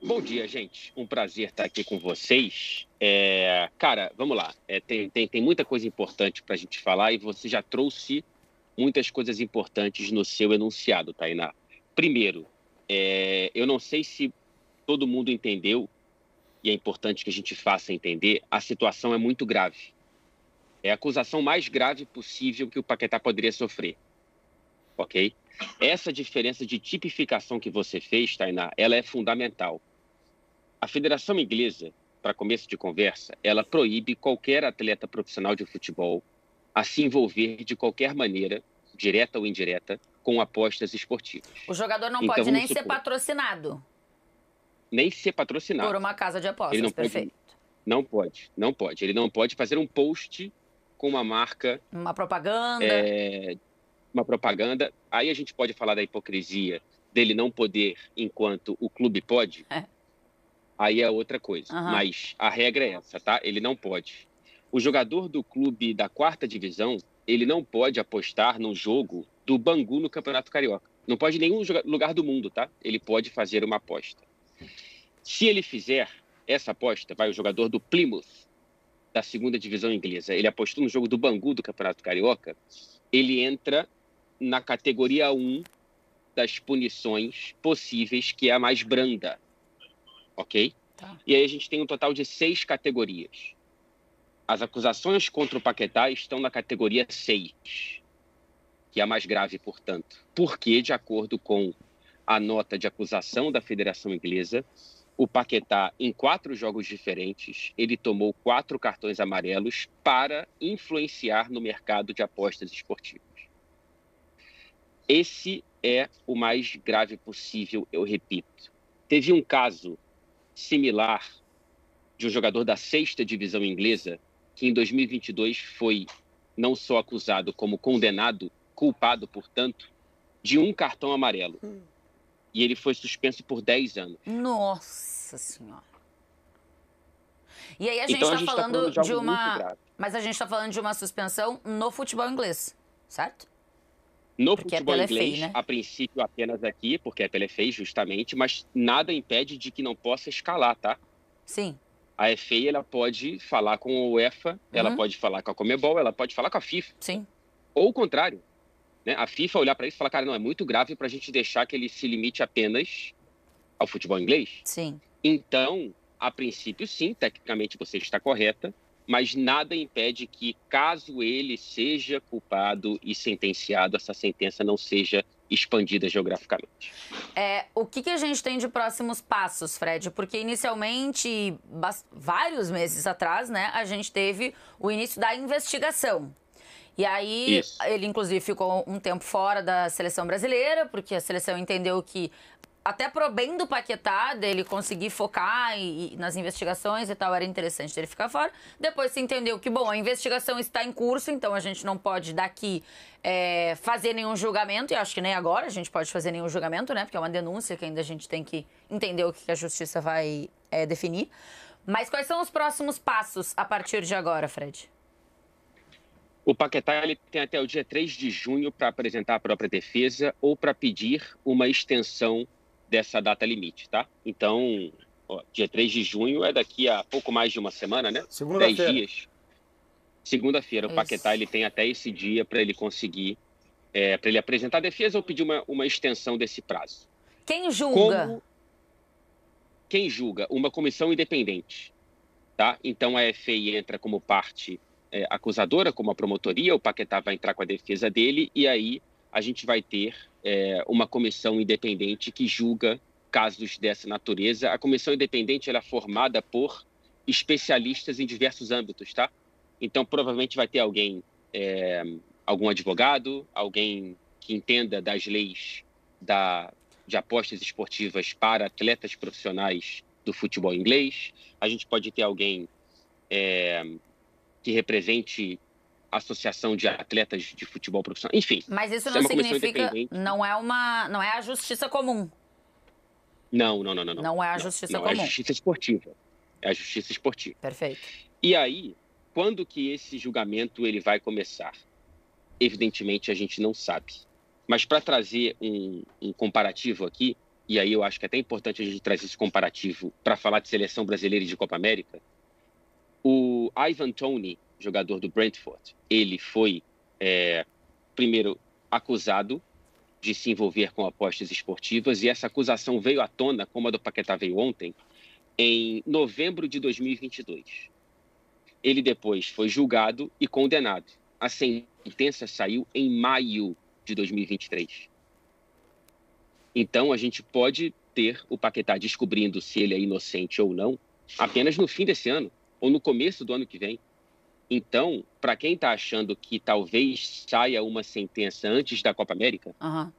Bom dia, gente. Um prazer estar aqui com vocês. É, cara, vamos lá. É, tem, tem, tem muita coisa importante para a gente falar e você já trouxe muitas coisas importantes no seu enunciado, Tainá. Primeiro, é, eu não sei se todo mundo entendeu, e é importante que a gente faça entender, a situação é muito grave. É a acusação mais grave possível que o Paquetá poderia sofrer. Ok? Essa diferença de tipificação que você fez, Tainá, ela é fundamental. A Federação Inglesa, para começo de conversa, ela proíbe qualquer atleta profissional de futebol a se envolver de qualquer maneira, direta ou indireta, com apostas esportivas. O jogador não então, pode nem supor, ser patrocinado. Nem ser patrocinado. Por uma casa de apostas, Ele não perfeito. Pode, não pode, não pode. Ele não pode fazer um post com uma marca. Uma propaganda. É, uma propaganda. Aí a gente pode falar da hipocrisia dele não poder enquanto o clube pode. É. Aí é outra coisa. Uhum. Mas a regra é essa, tá? Ele não pode. O jogador do clube da quarta divisão, ele não pode apostar no jogo do Bangu no Campeonato Carioca. Não pode em nenhum lugar do mundo, tá? Ele pode fazer uma aposta. Se ele fizer essa aposta, vai o jogador do Plymouth, da segunda divisão inglesa, ele apostou no jogo do Bangu do Campeonato Carioca, ele entra na categoria 1 das punições possíveis, que é a mais branda. Ok? Tá. E aí a gente tem um total de seis categorias. As acusações contra o Paquetá estão na categoria 6, que é a mais grave, portanto. Porque, de acordo com a nota de acusação da Federação Inglesa, o Paquetá, em quatro jogos diferentes, ele tomou quatro cartões amarelos para influenciar no mercado de apostas esportivas. Esse é o mais grave possível, eu repito. Teve um caso similar de um jogador da sexta divisão inglesa que em 2022 foi não só acusado como condenado, culpado, portanto, de um cartão amarelo. Hum. E ele foi suspenso por 10 anos. Nossa Senhora. E aí a gente está então, tá falando, tá falando, de, de uma. Mas a gente está falando de uma suspensão no futebol inglês, certo? No porque futebol a inglês, fez, né? a princípio apenas aqui, porque a Pelé fez justamente, mas nada impede de que não possa escalar, tá? Sim. A FA ela pode falar com a UEFA, uhum. ela pode falar com a Comebol, ela pode falar com a FIFA. Sim. Ou o contrário. Né? A FIFA olhar para isso e falar, cara, não, é muito grave para a gente deixar que ele se limite apenas ao futebol inglês. Sim. Então, a princípio, sim, tecnicamente você está correta, mas nada impede que, caso ele seja culpado e sentenciado, essa sentença não seja expandida geograficamente. É, o que, que a gente tem de próximos passos, Fred? Porque inicialmente, vários meses atrás, né, a gente teve o início da investigação. E aí, Isso. ele inclusive ficou um tempo fora da seleção brasileira, porque a seleção entendeu que até pro bem do Paquetá, dele conseguir focar e, e, nas investigações e tal, era interessante ele ficar fora. Depois se entendeu que, bom, a investigação está em curso, então a gente não pode daqui é, fazer nenhum julgamento, e acho que nem agora a gente pode fazer nenhum julgamento, né? Porque é uma denúncia que ainda a gente tem que entender o que a justiça vai é, definir. Mas quais são os próximos passos a partir de agora, Fred? O Paquetá ele tem até o dia 3 de junho para apresentar a própria defesa ou para pedir uma extensão dessa data limite, tá? Então, ó, dia 3 de junho é daqui a pouco mais de uma semana, né? Segunda-feira. 10 dias. Segunda-feira. O Paquetá ele tem até esse dia para ele conseguir, é, para ele apresentar a defesa ou pedir uma, uma extensão desse prazo. Quem julga? Como... Quem julga? Uma comissão independente, tá? Então a FA entra como parte é, acusadora, como a promotoria, o Paquetá vai entrar com a defesa dele e aí a gente vai ter é, uma comissão independente que julga casos dessa natureza. A comissão independente ela é formada por especialistas em diversos âmbitos, tá? Então, provavelmente vai ter alguém, é, algum advogado, alguém que entenda das leis da, de apostas esportivas para atletas profissionais do futebol inglês. A gente pode ter alguém é, que represente associação de atletas de futebol profissional, enfim. Mas isso não é significa, não é uma, não é a justiça comum. Não, não, não, não. Não, é a justiça não, comum. Não, é a justiça esportiva. É a justiça esportiva. Perfeito. E aí, quando que esse julgamento ele vai começar? Evidentemente a gente não sabe. Mas para trazer um, um comparativo aqui, e aí eu acho que é até importante a gente trazer esse comparativo para falar de seleção brasileira e de Copa América. O Ivan Tony, jogador do Brentford, ele foi, é, primeiro, acusado de se envolver com apostas esportivas e essa acusação veio à tona, como a do Paquetá veio ontem, em novembro de 2022. Ele depois foi julgado e condenado. A sentença saiu em maio de 2023. Então, a gente pode ter o Paquetá descobrindo se ele é inocente ou não apenas no fim desse ano ou no começo do ano que vem. Então, para quem está achando que talvez saia uma sentença antes da Copa América, uhum.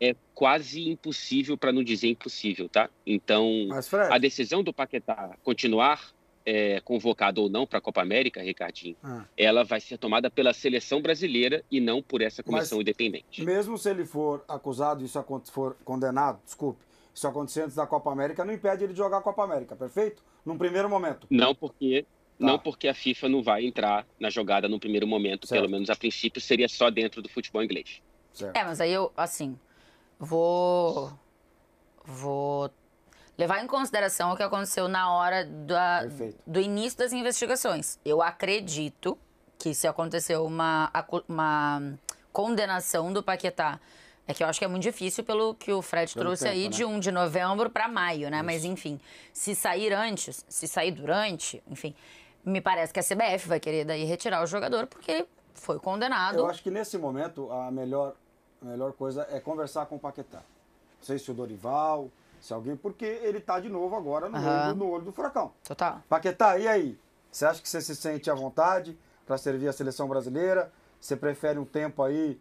é quase impossível, para não dizer impossível, tá? Então, Mas, a decisão do Paquetá continuar é, convocado ou não para a Copa América, Ricardinho, ah. ela vai ser tomada pela seleção brasileira e não por essa comissão Mas, independente. Mesmo se ele for acusado e isso for condenado, desculpe, isso acontecer antes da Copa América, não impede ele de jogar a Copa América, perfeito? Num primeiro momento. Não, porque Tá. Não porque a FIFA não vai entrar na jogada no primeiro momento, certo. pelo menos a princípio seria só dentro do futebol inglês. Certo. É, mas aí eu, assim, vou. Vou levar em consideração o que aconteceu na hora da, do início das investigações. Eu acredito que se aconteceu uma, uma condenação do Paquetá é que eu acho que é muito difícil pelo que o Fred pelo trouxe tempo, aí né? de 1 de novembro para maio, né? Isso. Mas enfim, se sair antes, se sair durante, enfim, me parece que a CBF vai querer daí retirar o jogador porque ele foi condenado. Eu acho que nesse momento a melhor, a melhor coisa é conversar com o Paquetá. Não sei se o Dorival, se alguém, porque ele está de novo agora no, uhum. olho, no olho do furacão. Total. Paquetá, e aí? Você acha que você se sente à vontade para servir a seleção brasileira? Você prefere um tempo aí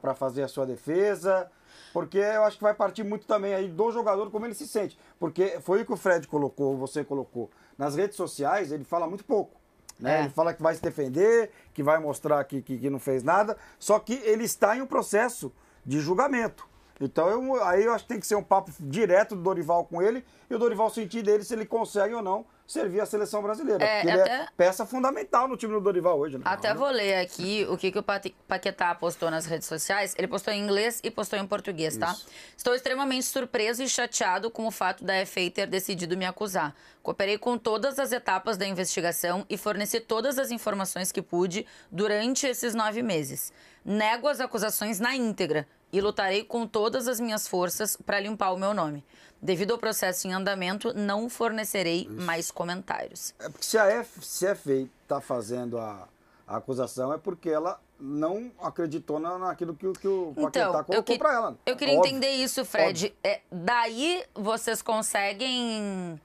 para fazer a sua defesa? Porque eu acho que vai partir muito também aí do jogador, como ele se sente. Porque foi o que o Fred colocou, você colocou. Nas redes sociais, ele fala muito pouco. Né? É. Ele fala que vai se defender, que vai mostrar que, que, que, não fez nada, só que ele está em um processo de julgamento. Então eu, aí eu acho que tem que ser um papo direto do Dorival com ele e o Dorival sentir dele se ele consegue ou não servir a seleção brasileira. É, porque até... ele é peça fundamental no time do Dorival hoje. Né? Até vou ler aqui o que, que o Paquetá postou nas redes sociais. Ele postou em inglês e postou em português, tá? Isso. Estou extremamente surpreso e chateado com o fato da FA ter decidido me acusar. Cooperei com todas as etapas da investigação e forneci todas as informações que pude durante esses nove meses. Nego as acusações na íntegra e lutarei com todas as minhas forças para limpar o meu nome. Devido ao processo em andamento, não fornecerei Isso. mais comentários. É porque se a, F, se a FEI está fazendo a, a, acusação é porque ela não acreditou na, naquilo que, que o então, Paquetá colocou para ela. Eu queria Óbvio. entender isso, Fred. É, daí vocês conseguem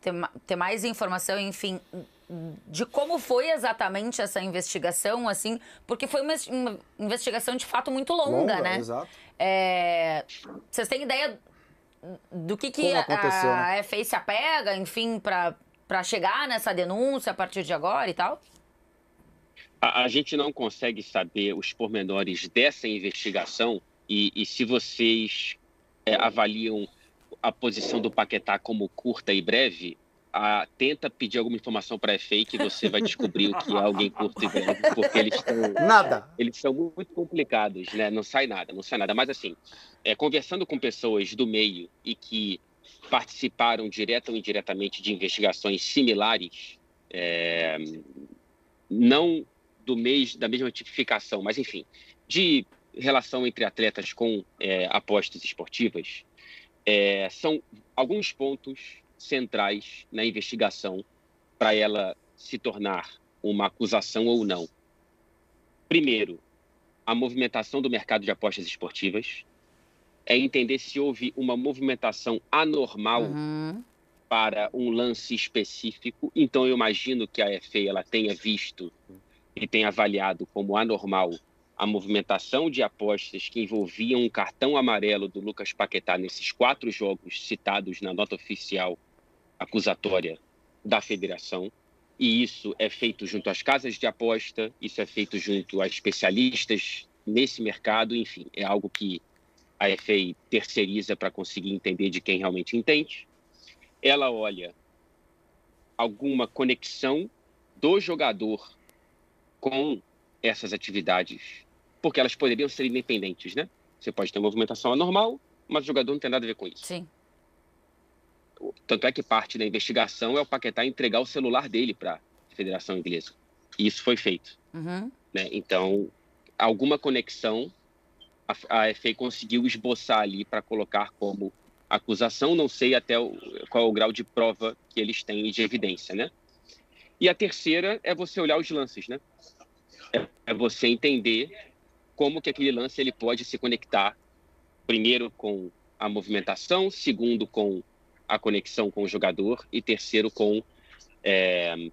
ter, ter mais informação, enfim, de como foi exatamente essa investigação, assim, porque foi uma, uma investigação de fato muito longa, longa né? Exato. É, vocês têm ideia do que, que a, a né? FA se apega, enfim, para chegar nessa denúncia a partir de agora e tal? A, a gente não consegue saber os pormenores dessa investigação e, e se vocês é, avaliam a posição do Paquetá como curta e breve, a, tenta pedir alguma informação para a que você vai descobrir o que é alguém curto e breve, porque eles estão. Nada. Eles são muito complicados, né? Não sai nada, não sai nada. Mas assim, é, conversando com pessoas do meio e que participaram direta ou indiretamente de investigações similares, é, não do mês da mesma tipificação, mas enfim, de relação entre atletas com é, apostas esportivas, é, são alguns pontos centrais na investigação para ela se tornar uma acusação ou não. Primeiro, a movimentação do mercado de apostas esportivas é entender se houve uma movimentação anormal uhum. para um lance específico. Então, eu imagino que a FA ela tenha visto e tenha avaliado como anormal a movimentação de apostas que envolviam um cartão amarelo do Lucas Paquetá nesses quatro jogos citados na nota oficial acusatória da federação. E isso é feito junto às casas de aposta, isso é feito junto a especialistas nesse mercado, enfim, é algo que a FA terceiriza para conseguir entender de quem realmente entende. Ela olha alguma conexão do jogador com essas atividades, porque elas poderiam ser independentes, né? Você pode ter movimentação anormal mas o jogador não tem nada a ver com isso. Sim. Tanto é que parte da investigação é o Paquetá entregar o celular dele para a Federação Inglesa. E isso foi feito. Uhum. Né? Então, alguma conexão a, FA conseguiu esboçar ali para colocar como acusação, não sei até o, qual é o grau de prova que eles têm de evidência, né? E a terceira é você olhar os lances, né? É, é você entender como que aquele lance ele pode se conectar primeiro com a movimentação, segundo com a conexão com o jogador e terceiro com é,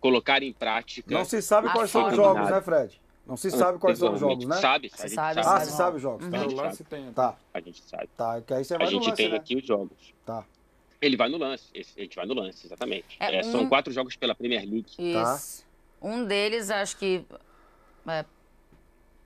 colocar em prática. Não se sabe quais são os jogos, né, Fred? Não se sabe quais são os jogos, né? Sabe, a gente sabe. Ah, se sabe os jogos. Tá. A gente lance sabe. tem. Tá. A gente sabe. Tá, que aí você vai a gente lance, tem né? aqui os jogos. Tá. Ele vai no lance. A gente vai no lance, exatamente. É, É, São um- quatro jogos pela Premier League. Isso. Um deles, acho que. é,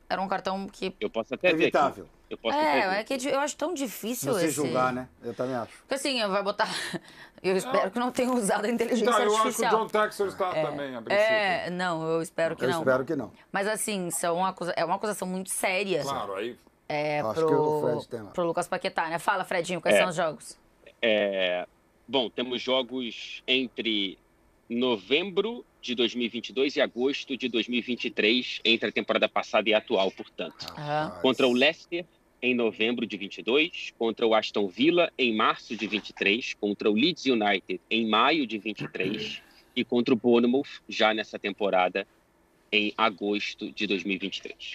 era um cartão que. Eu posso até ver. aqui. Evitável. Eu posso até É, ver. é que eu acho tão difícil Você esse. julgar, né? Eu também acho. Porque assim, vai botar. Eu espero que não tenha usado a inteligência Tá, eu acho que o artificial. John Textor está também, a princípio. É, não, eu espero que Eu não. espero que não. Mas assim, são acusa... é uma acusação muito séria Claro, aí é, Acho pro... que o Fred tem lá. pro Lucas Paquetá, né? Fala, Fredinho, quais É. são os jogos? É, bom, temos jogos entre novembro de 2022 e agosto de 2023, entre a temporada passada e a atual, portanto. Contra o Leicester em novembro de 22, contra o Aston Villa em março de 23, contra o Leeds United em maio de 23 e contra o Bournemouth já nessa temporada em agosto de 2023.